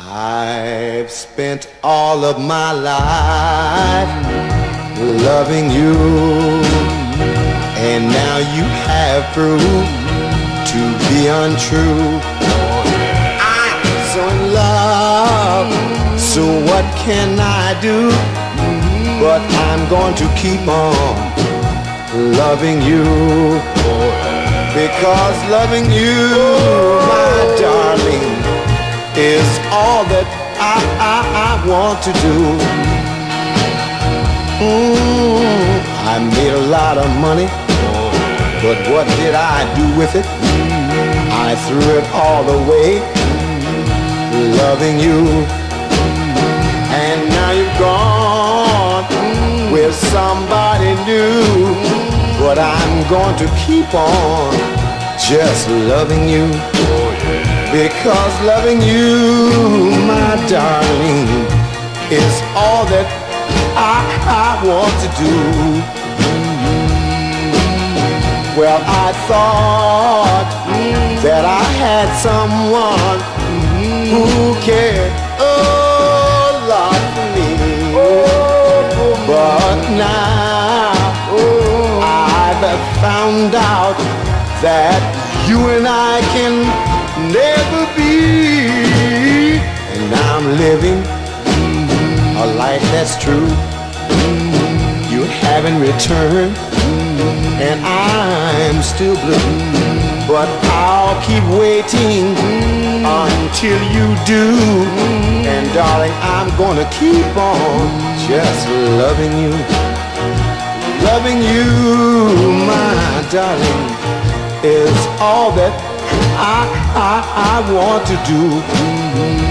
I've spent all of my life loving you, and now you have proved to be untrue. I'm so in love, so what can I do? But I'm going to keep on loving you. Because loving you, is all that I, I, I want to do. Mm, I made a lot of money, but what did I do with it? I threw it all away, loving you. And now you're gone with somebody new. But I'm going to keep on just loving you. Because loving you, my darling, is all that I, I want to do. Well, I thought that I had someone who cared a lot for me. But now I've found out that you and I can never be. And I'm living a life that's true. You haven't returned, and I'm still blue. But I'll keep waiting until you do. And darling, I'm gonna keep on just loving you. Loving you, my darling, is all that I, I, I want to do.